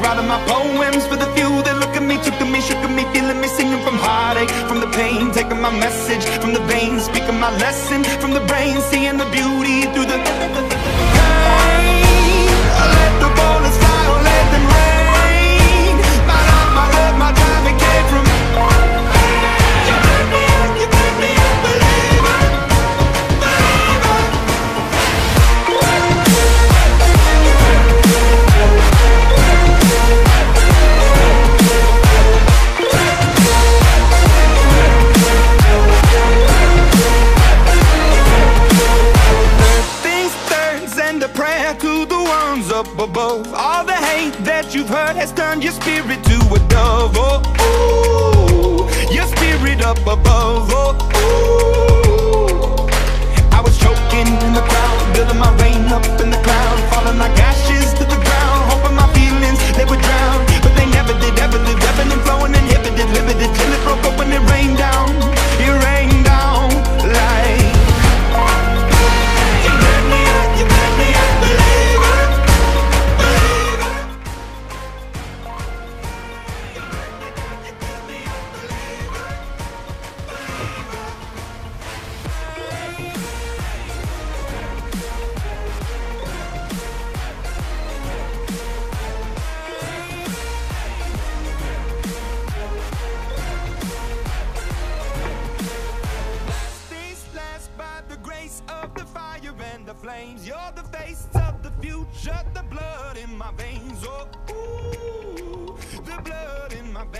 writing my poems for the few that look at me, took to me, shook at me, feeling me, singing from heartache, from the pain, taking my message from the veins, speaking my lesson from the brain, seeing the beauty through the pain. Above all the hate that you've heard has turned your spirit to a dove. Oh ooh, your spirit up above. Oh ooh. The flames. You're the face of the future, the blood in my veins. Oh, ooh, the blood in my veins.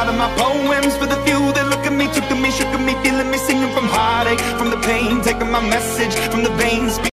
writing my poems for the few that look at me, took to me, shook at me, feeling me, singing from heartache, from the pain, taking my message from the veins.